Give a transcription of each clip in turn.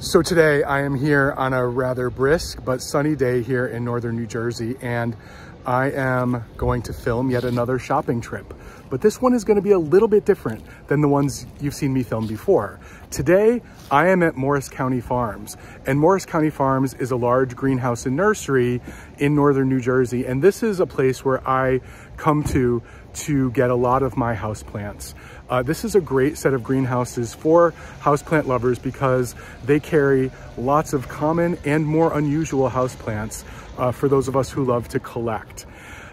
So today I am here on a rather brisk but sunny day here in northern New Jersey and I am going to film yet another shopping trip. But this one is going to be a little bit different than the ones you've seen me film before. Today I am at Morris County Farms and Morris County Farms is a large greenhouse and nursery in northern New Jersey and this is a place where I come to to get a lot of my house plants. Uh, this is a great set of greenhouses for houseplant lovers because they carry lots of common and more unusual houseplants uh, for those of us who love to collect.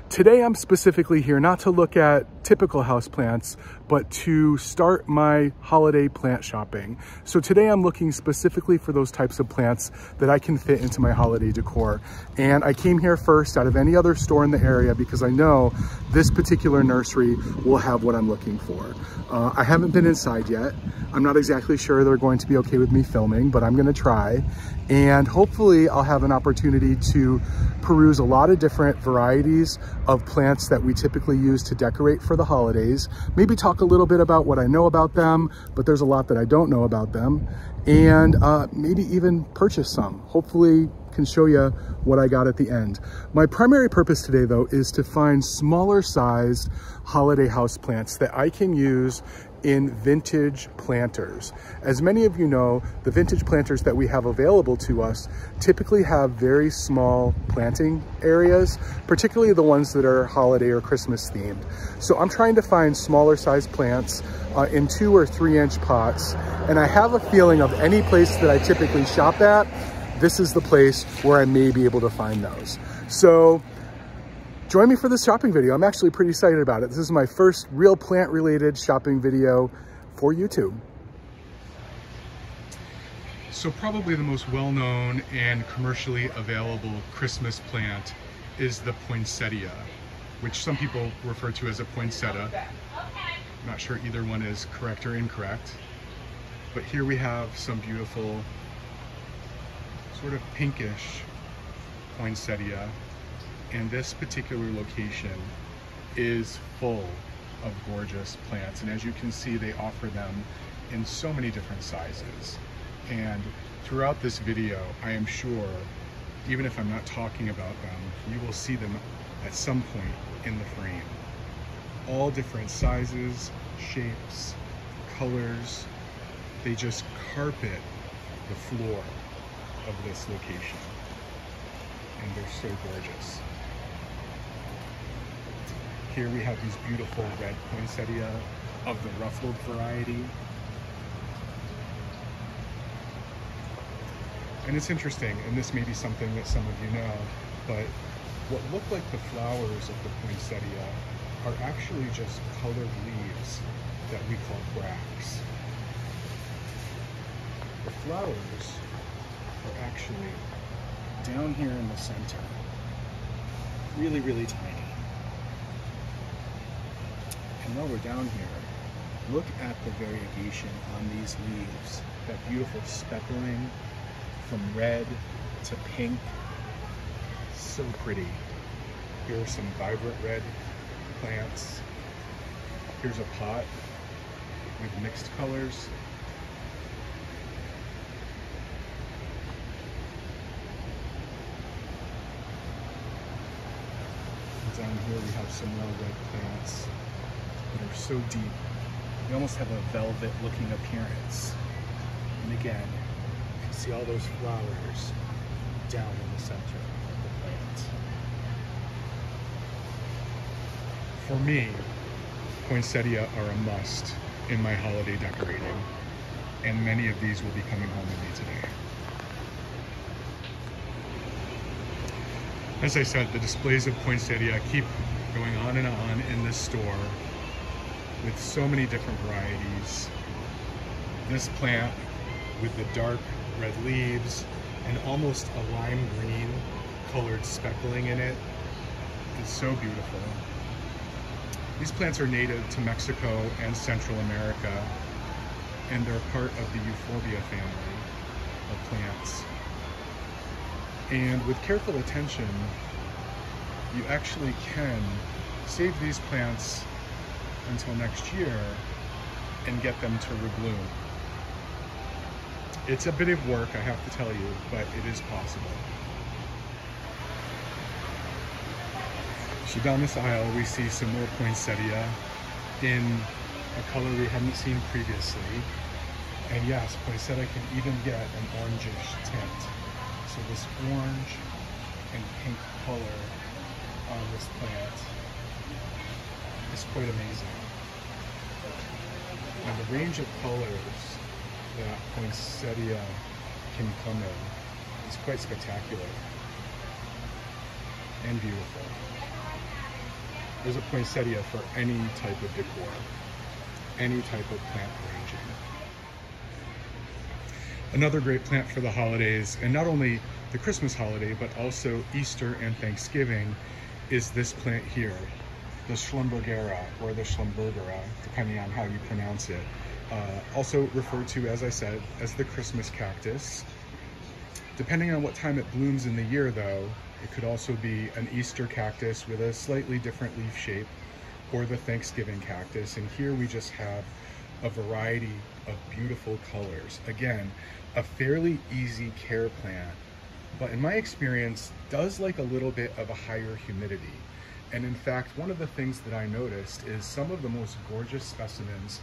Today I'm specifically here not to look at typical houseplants, but to start my holiday plant shopping. So today I'm looking specifically for those types of plants that I can fit into my holiday decor. And I came here first out of any other store in the area because I know this particular nursery will have what I'm looking for. Uh, I haven't been inside yet. I'm not exactly sure they're going to be okay with me filming, but I'm gonna try. And hopefully I'll have an opportunity to peruse a lot of different varieties of plants that we typically use to decorate for the holidays. Maybe talk a little bit about what I know about them, but there's a lot that I don't know about them. And uh, maybe even purchase some. Hopefully can show you what I got at the end. My primary purpose today though is to find smaller sized holiday house plants that I can use in vintage planters. As many of you know, the vintage planters that we have available to us typically have very small planting areas, particularly the ones that are holiday or Christmas themed. So I'm trying to find smaller size plants uh, in two or three inch pots. And I have a feeling of any place that I typically shop at, this is the place where I may be able to find those. So join me for this shopping video. I'm actually pretty excited about it. This is my first real plant related shopping video for YouTube. So probably the most well-known and commercially available Christmas plant is the poinsettia, which some people refer to as a poinsettia. I'm not sure either one is correct or incorrect. But here we have some beautiful sort of pinkish poinsettia and this particular location is full of gorgeous plants and as you can see they offer them in so many different sizes and throughout this video I am sure even if I'm not talking about them you will see them at some point in the frame all different sizes shapes colors they just carpet the floor of this location. And they're so gorgeous. Here we have these beautiful red poinsettia of the ruffled variety. And it's interesting, and this may be something that some of you know, but what look like the flowers of the poinsettia are actually just colored leaves that we call bracts. The flowers are actually down here in the center. Really, really tiny. While we're down here, look at the variegation on these leaves. That beautiful speckling from red to pink. So pretty. Here are some vibrant red plants. Here's a pot with mixed colors. down here we have some more red plants that are so deep. They almost have a velvet looking appearance. And again, you can see all those flowers down in the center of the plant. For me, poinsettia are a must in my holiday decorating, and many of these will be coming home with me today. As I said, the displays of poinsettia keep going on and on in this store with so many different varieties. This plant with the dark red leaves and almost a lime green colored speckling in it is so beautiful. These plants are native to Mexico and Central America and they're part of the Euphorbia family of plants. And with careful attention, you actually can save these plants until next year and get them to rebloom. it's a bit of work, I have to tell you, but it is possible. So down this aisle, we see some more poinsettia in a color we hadn't seen previously. And yes, poinsettia can even get an orangish tint. So this orange and pink color on this plant is quite amazing. And the range of colors that poinsettia can come in is quite spectacular and beautiful. There's a poinsettia for any type of decor, any type of plant arranging. Another great plant for the holidays, and not only the Christmas holiday, but also Easter and Thanksgiving, is this plant here, the Schlumbergera or the Schlumbergera, depending on how you pronounce it. Uh, also referred to, as I said, as the Christmas cactus. Depending on what time it blooms in the year though, it could also be an Easter cactus with a slightly different leaf shape or the Thanksgiving cactus. And here we just have a variety of beautiful colors. Again, a fairly easy care plant, but in my experience, does like a little bit of a higher humidity. And in fact, one of the things that I noticed is some of the most gorgeous specimens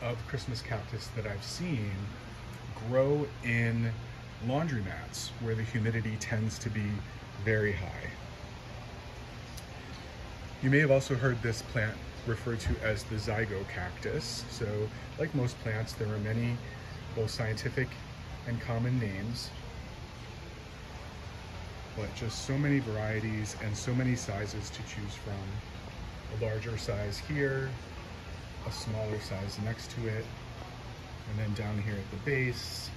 of Christmas cactus that I've seen grow in laundromats where the humidity tends to be very high. You may have also heard this plant referred to as the zygo cactus. So like most plants, there are many both scientific and common names, but just so many varieties and so many sizes to choose from. A larger size here, a smaller size next to it, and then down here at the base,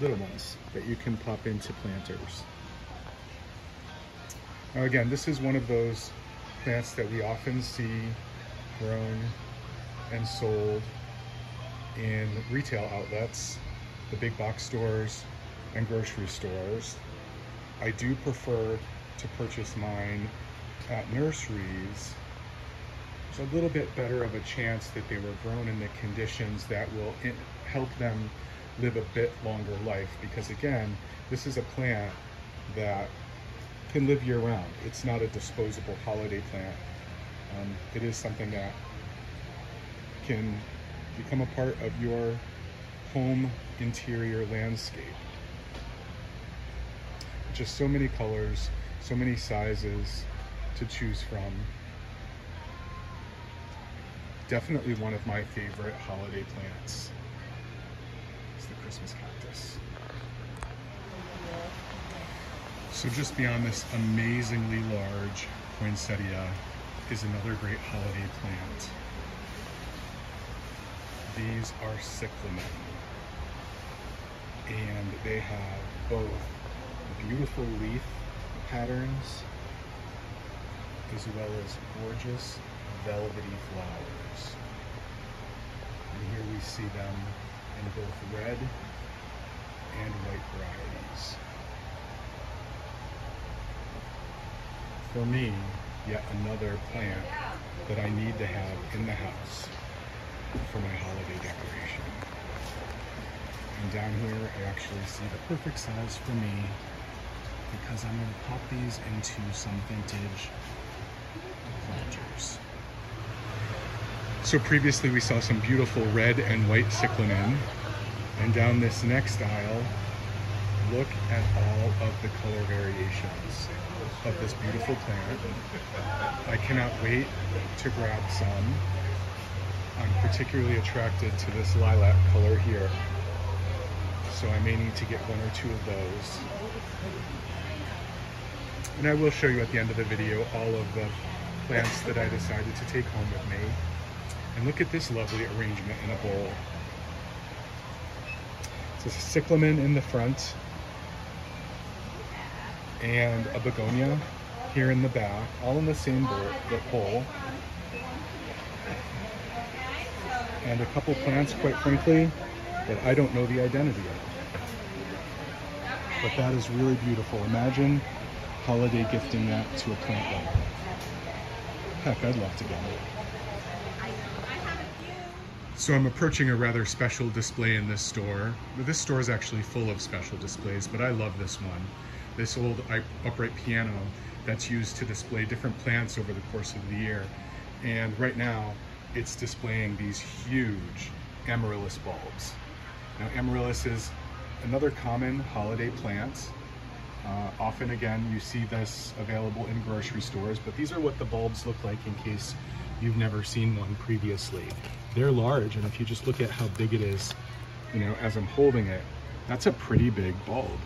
little ones that you can pop into planters. Now again, this is one of those plants that we often see grown and sold in retail outlets, the big box stores and grocery stores. I do prefer to purchase mine at nurseries. It's a little bit better of a chance that they were grown in the conditions that will help them live a bit longer life because again, this is a plant that can live year round. It's not a disposable holiday plant. Um, it is something that can become a part of your home interior landscape. Just so many colors, so many sizes to choose from. Definitely one of my favorite holiday plants is the Christmas cactus. So just beyond this amazingly large poinsettia is another great holiday plant. These are cyclamen. And they have both beautiful leaf patterns as well as gorgeous velvety flowers. And here we see them in both red and white varieties. for me, yet another plant that I need to have in the house for my holiday decoration. And down here, I actually see the perfect size for me because I'm going to pop these into some vintage planters. So previously we saw some beautiful red and white cyclamen. And down this next aisle, look at all of the color variations of this beautiful plant. I cannot wait to grab some. I'm particularly attracted to this lilac color here. So I may need to get one or two of those. And I will show you at the end of the video all of the plants that I decided to take home with me. And look at this lovely arrangement in a bowl. It's a cyclamen in the front, and a begonia here in the back, all in the same bowl, the pole. And a couple plants, quite frankly, that I don't know the identity of. But that is really beautiful. Imagine holiday gifting that to a plant lover. Heck, I'd love to get it. So I'm approaching a rather special display in this store. This store is actually full of special displays, but I love this one. This old upright piano that's used to display different plants over the course of the year. And right now, it's displaying these huge amaryllis bulbs. Now amaryllis is another common holiday plant. Uh, often again, you see this available in grocery stores, but these are what the bulbs look like in case you've never seen one previously. They're large, and if you just look at how big it is, you know, as I'm holding it, that's a pretty big bulb.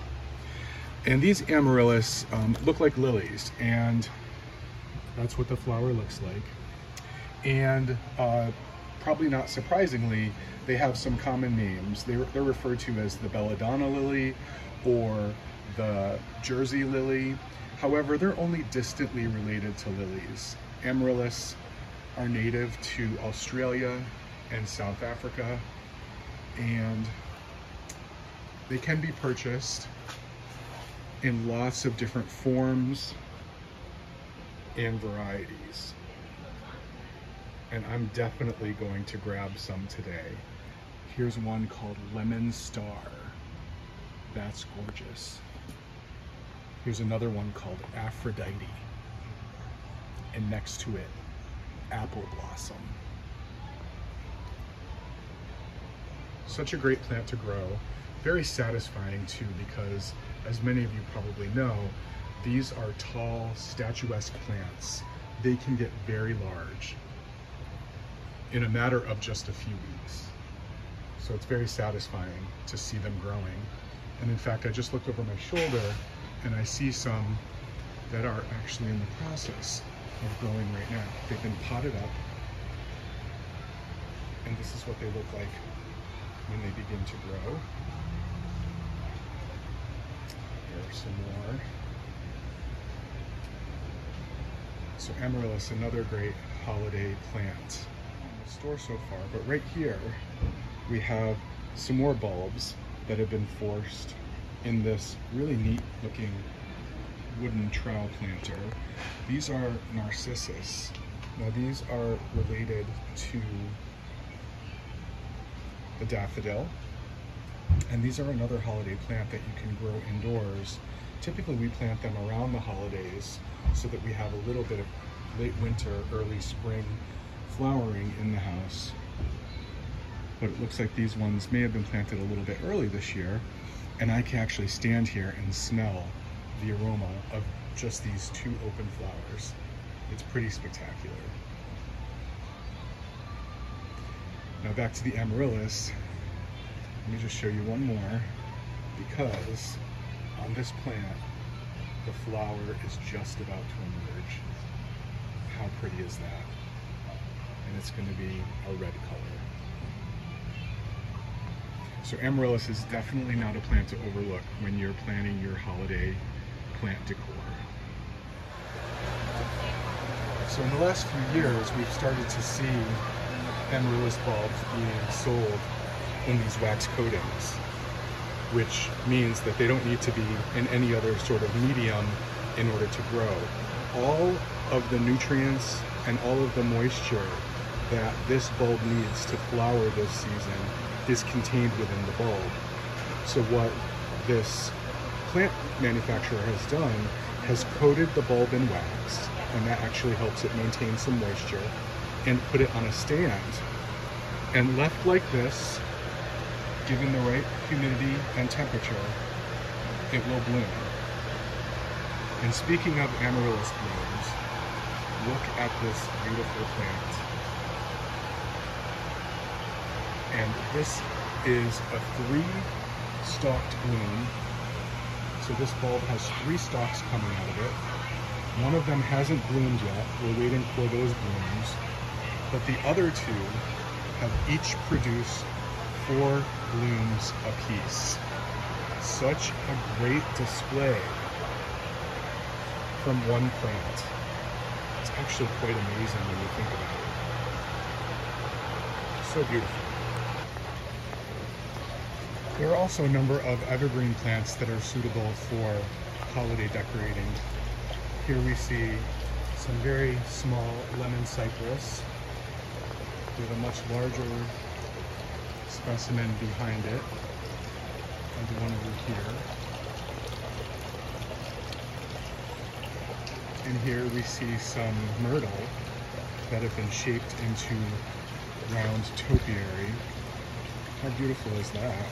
And these amaryllis um, look like lilies, and that's what the flower looks like. And uh, probably not surprisingly, they have some common names. They're, they're referred to as the belladonna lily or the Jersey lily. However, they're only distantly related to lilies. Amaryllis are native to Australia and South Africa, and they can be purchased in lots of different forms and varieties. And I'm definitely going to grab some today. Here's one called Lemon Star. That's gorgeous. Here's another one called Aphrodite. And next to it, Apple Blossom. Such a great plant to grow. Very satisfying too because, as many of you probably know, these are tall, statuesque plants. They can get very large in a matter of just a few weeks. So it's very satisfying to see them growing. And in fact, I just looked over my shoulder and I see some that are actually in the process of growing right now. They've been potted up and this is what they look like when they begin to grow. Here are some more. So amaryllis, another great holiday plant. In the store so far, but right here we have some more bulbs that have been forced in this really neat looking wooden trowel planter. These are narcissus. Now these are related to the daffodil. And these are another holiday plant that you can grow indoors. Typically we plant them around the holidays so that we have a little bit of late winter, early spring flowering in the house. But it looks like these ones may have been planted a little bit early this year and I can actually stand here and smell the aroma of just these two open flowers. It's pretty spectacular. Now back to the amaryllis. Let me just show you one more because on this plant, the flower is just about to emerge. How pretty is that? And it's gonna be a red color. So amaryllis is definitely not a plant to overlook when you're planning your holiday plant decor. So in the last few years, we've started to see amaryllis bulbs being sold in these wax coatings, which means that they don't need to be in any other sort of medium in order to grow. All of the nutrients and all of the moisture that this bulb needs to flower this season is contained within the bulb. So what this plant manufacturer has done has coated the bulb in wax, and that actually helps it maintain some moisture, and put it on a stand. And left like this, given the right humidity and temperature, it will bloom. And speaking of amaryllis blooms, look at this beautiful plant. And this is a three stalked bloom. So this bulb has three stalks coming out of it. One of them hasn't bloomed yet. We're waiting for those blooms. But the other two have each produced four blooms apiece. Such a great display from one plant. It's actually quite amazing when you think about it. So beautiful. There are also a number of evergreen plants that are suitable for holiday decorating. Here we see some very small lemon cypress with a much larger specimen behind it. And one over here. And here we see some myrtle that have been shaped into round topiary. How beautiful is that?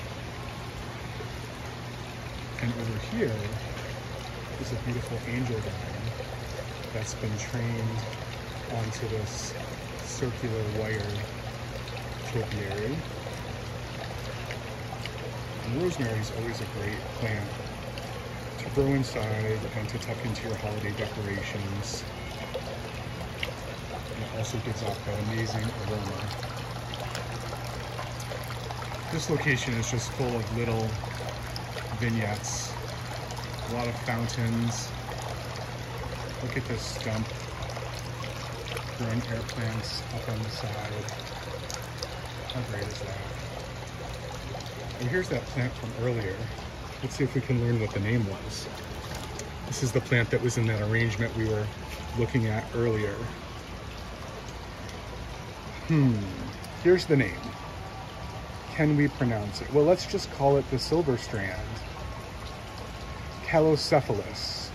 And over here is a beautiful angel vine that's been trained onto this circular wire topiary. And rosemary is always a great plant to grow inside and to tuck into your holiday decorations. And it also gives off that amazing aroma. This location is just full of little vignettes, a lot of fountains. Look at this stump growing air plants up on the side. How great is that? And here's that plant from earlier. Let's see if we can learn what the name was. This is the plant that was in that arrangement we were looking at earlier. Hmm, here's the name. Can we pronounce it? Well, let's just call it the silver strand. Calocephalus,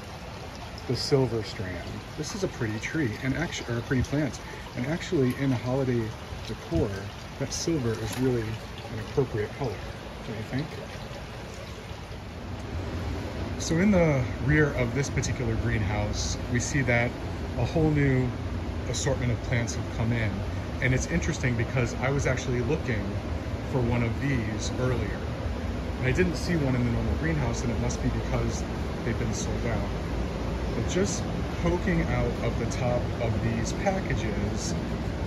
the silver strand. This is a pretty tree, and actually, or a pretty plant. And actually, in holiday decor, that silver is really an appropriate color, don't you think? So in the rear of this particular greenhouse, we see that a whole new assortment of plants have come in. And it's interesting because I was actually looking for one of these earlier. And I didn't see one in the normal greenhouse and it must be because they've been sold out. But just poking out of the top of these packages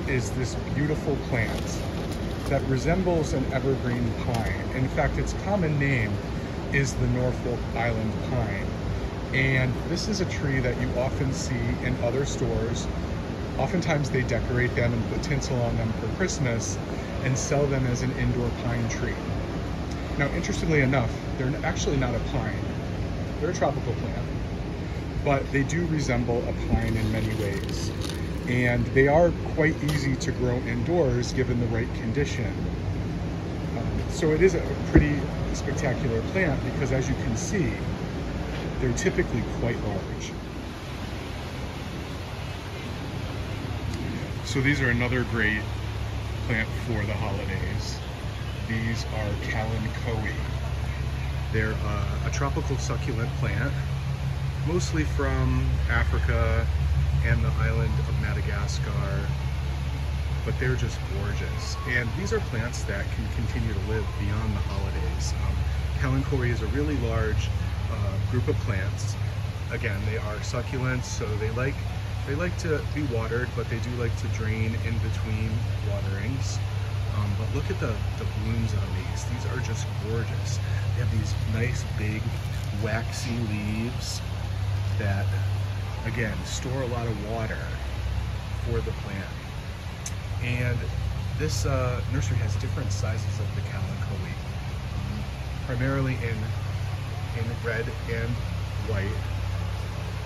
is this beautiful plant that resembles an evergreen pine. In fact, its common name is the Norfolk Island pine. And this is a tree that you often see in other stores. Oftentimes they decorate them and put tinsel on them for Christmas and sell them as an indoor pine tree. Now, interestingly enough, they're actually not a pine. They're a tropical plant, but they do resemble a pine in many ways. And they are quite easy to grow indoors given the right condition. Um, so it is a pretty spectacular plant because as you can see, they're typically quite large. So these are another great plant for the holidays. These are kalanchoe. They're uh, a tropical succulent plant, mostly from Africa and the island of Madagascar, but they're just gorgeous. And these are plants that can continue to live beyond the holidays. Um, kalanchoe is a really large uh, group of plants. Again, they are succulents, so they like they like to be watered, but they do like to drain in between waterings. Um, but look at the, the blooms on these. These are just gorgeous. They have these nice big waxy leaves that, again, store a lot of water for the plant. And this uh, nursery has different sizes of the kalanchoe, um, primarily in, in red and white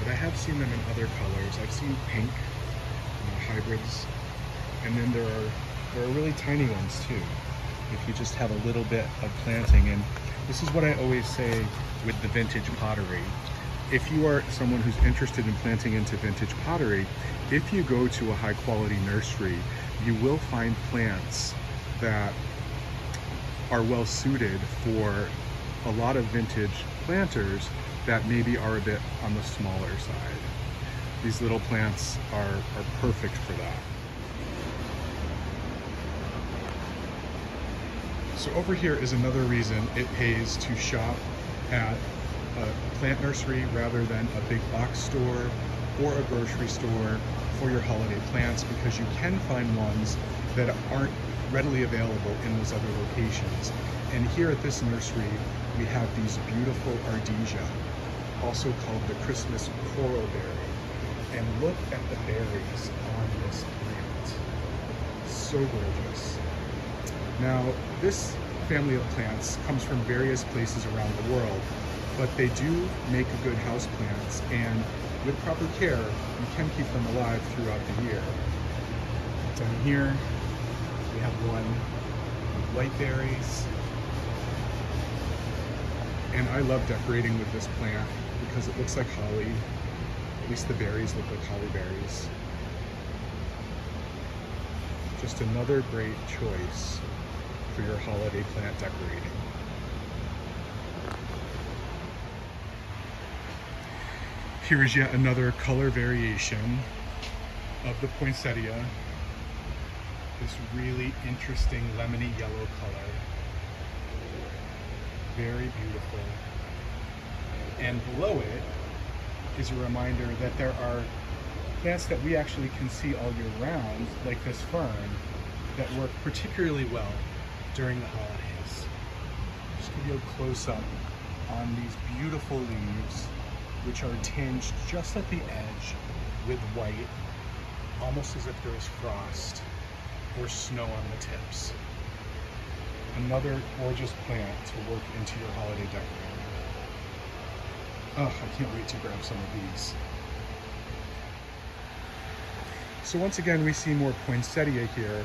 but I have seen them in other colors. I've seen pink uh, hybrids, and then there are there are really tiny ones too. If you just have a little bit of planting, and this is what I always say with the vintage pottery. If you are someone who's interested in planting into vintage pottery, if you go to a high quality nursery, you will find plants that are well suited for a lot of vintage planters that maybe are a bit on the smaller side. These little plants are, are perfect for that. So over here is another reason it pays to shop at a plant nursery rather than a big box store or a grocery store for your holiday plants because you can find ones that aren't readily available in those other locations. And here at this nursery, we have these beautiful Ardisia, also called the Christmas coral berry. And look at the berries on this plant. So gorgeous. Now, this family of plants comes from various places around the world, but they do make good house plants, and with proper care, you can keep them alive throughout the year. Down here, we have one with white berries. And I love decorating with this plant because it looks like holly. At least the berries look like holly berries. Just another great choice for your holiday plant decorating. Here is yet another color variation of the poinsettia. This really interesting lemony yellow color. Very beautiful. And below it is a reminder that there are plants that we actually can see all year round, like this fern, that work particularly well during the holidays. Just give you a close up on these beautiful leaves which are tinged just at the edge with white, almost as if there is frost or snow on the tips. Another gorgeous plant to work into your holiday decorating. Oh, I can't wait to grab some of these. So once again, we see more poinsettia here,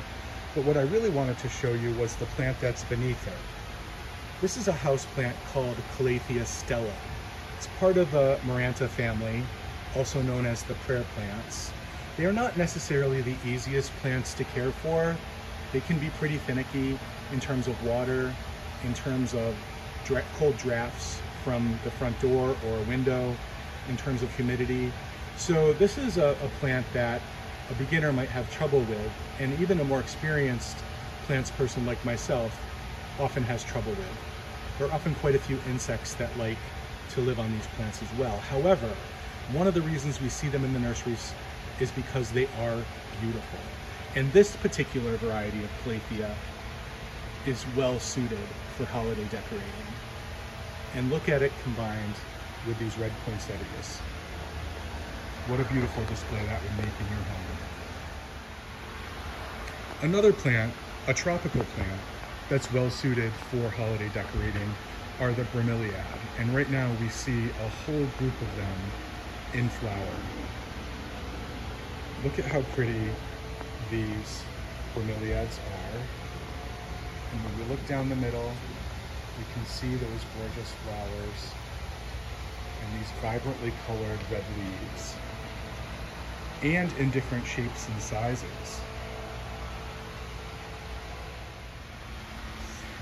but what I really wanted to show you was the plant that's beneath it. This is a house plant called Calathea stella. It's part of the Maranta family, also known as the prayer plants. They are not necessarily the easiest plants to care for. They can be pretty finicky in terms of water, in terms of dra cold drafts from the front door or window, in terms of humidity. So this is a, a plant that a beginner might have trouble with, and even a more experienced plants person like myself often has trouble with. There are often quite a few insects that like to live on these plants as well. However, one of the reasons we see them in the nurseries is because they are beautiful. And this particular variety of Calathea is well suited for holiday decorating. And look at it combined with these red poinsettias. What a beautiful display that would make in your home. Another plant, a tropical plant, that's well suited for holiday decorating are the bromeliad. And right now we see a whole group of them in flower. Look at how pretty these bromeliads are. And when we look down the middle, we can see those gorgeous flowers and these vibrantly colored red leaves. And in different shapes and sizes.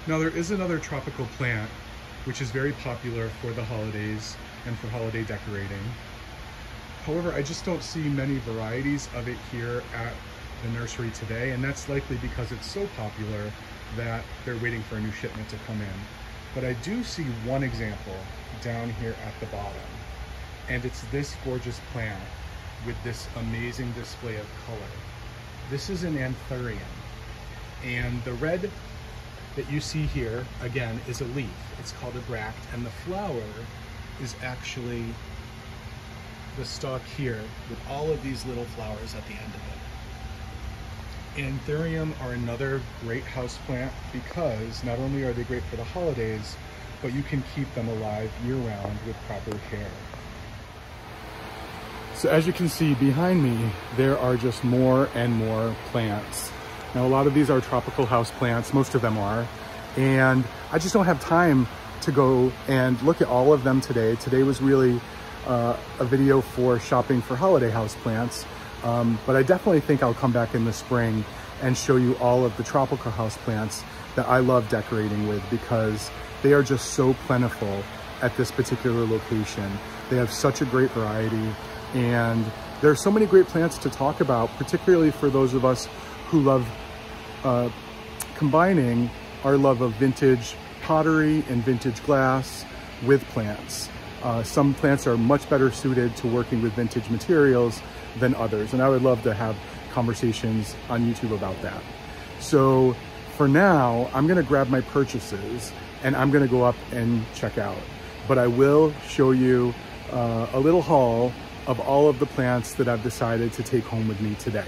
Now there is another tropical plant which is very popular for the holidays and for holiday decorating. However, I just don't see many varieties of it here at the nursery today, and that's likely because it's so popular that they're waiting for a new shipment to come in. But I do see one example down here at the bottom, and it's this gorgeous plant with this amazing display of color. This is an anthurium, and the red that you see here, again, is a leaf. It's called a bract, and the flower is actually the stalk here with all of these little flowers at the end of it. Anthurium are another great house plant because not only are they great for the holidays, but you can keep them alive year-round with proper care. So as you can see behind me, there are just more and more plants. Now, a lot of these are tropical house plants, most of them are, and I just don't have time to go and look at all of them today. Today was really uh, a video for shopping for holiday house plants, um, but I definitely think I'll come back in the spring and show you all of the tropical house plants that I love decorating with because they are just so plentiful at this particular location. They have such a great variety and there are so many great plants to talk about, particularly for those of us who love uh, combining our love of vintage pottery and vintage glass with plants. Uh, some plants are much better suited to working with vintage materials than others, and I would love to have conversations on YouTube about that. So for now, I'm gonna grab my purchases and I'm gonna go up and check out. But I will show you uh, a little haul of all of the plants that I've decided to take home with me today.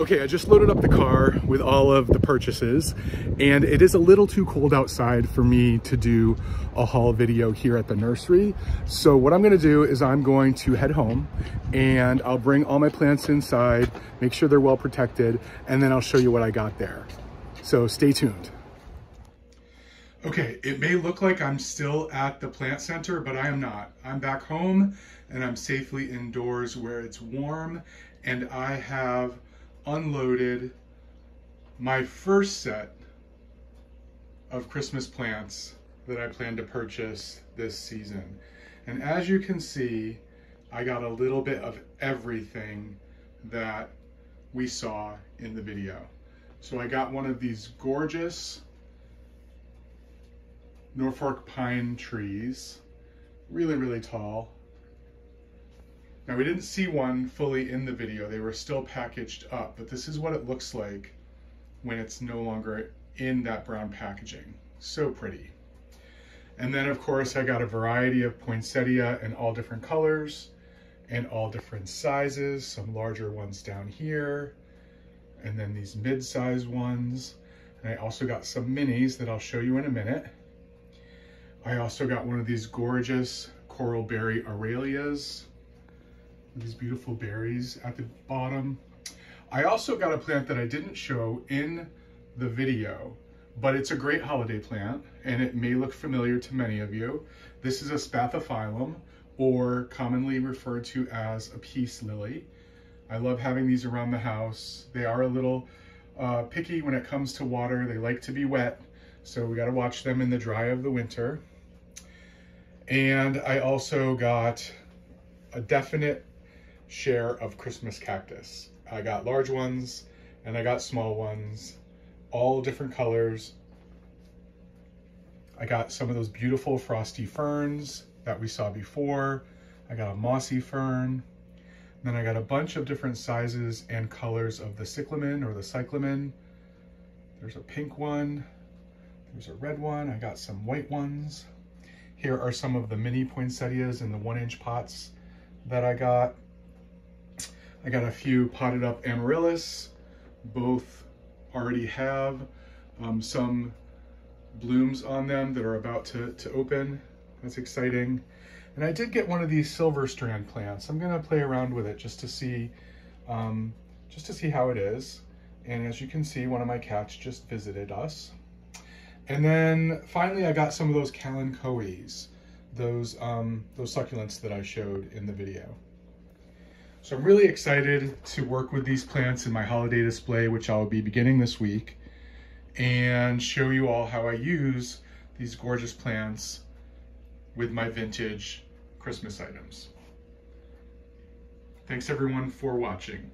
Okay, I just loaded up the car with all of the purchases and it is a little too cold outside for me to do a haul video here at the nursery. So what I'm gonna do is I'm going to head home and I'll bring all my plants inside, make sure they're well protected, and then I'll show you what I got there. So stay tuned. Okay, it may look like I'm still at the plant center, but I am not. I'm back home and I'm safely indoors where it's warm and I have unloaded my first set of Christmas plants that I plan to purchase this season. And as you can see, I got a little bit of everything that we saw in the video. So I got one of these gorgeous Norfolk pine trees, really, really tall. Now we didn't see one fully in the video, they were still packaged up, but this is what it looks like when it's no longer in that brown packaging. So pretty. And then of course I got a variety of poinsettia in all different colors and all different sizes, some larger ones down here, and then these mid-size ones. And I also got some minis that I'll show you in a minute. I also got one of these gorgeous coral berry aralias, these beautiful berries at the bottom. I also got a plant that I didn't show in the video, but it's a great holiday plant and it may look familiar to many of you. This is a spathiphyllum or commonly referred to as a peace lily. I love having these around the house. They are a little uh, picky when it comes to water. They like to be wet, so we gotta watch them in the dry of the winter. And I also got a definite share of Christmas cactus. I got large ones and I got small ones, all different colors. I got some of those beautiful frosty ferns that we saw before. I got a mossy fern. Then I got a bunch of different sizes and colors of the cyclamen or the cyclamen. There's a pink one. There's a red one. I got some white ones. Here are some of the mini poinsettias in the one inch pots that I got. I got a few potted up amaryllis. Both already have um, some blooms on them that are about to, to open. That's exciting. And I did get one of these silver strand plants. I'm gonna play around with it just to see, um, just to see how it is. And as you can see, one of my cats just visited us. And then finally, I got some of those kalanchoes, those, um, those succulents that I showed in the video. So I'm really excited to work with these plants in my holiday display, which I'll be beginning this week, and show you all how I use these gorgeous plants with my vintage Christmas items. Thanks everyone for watching.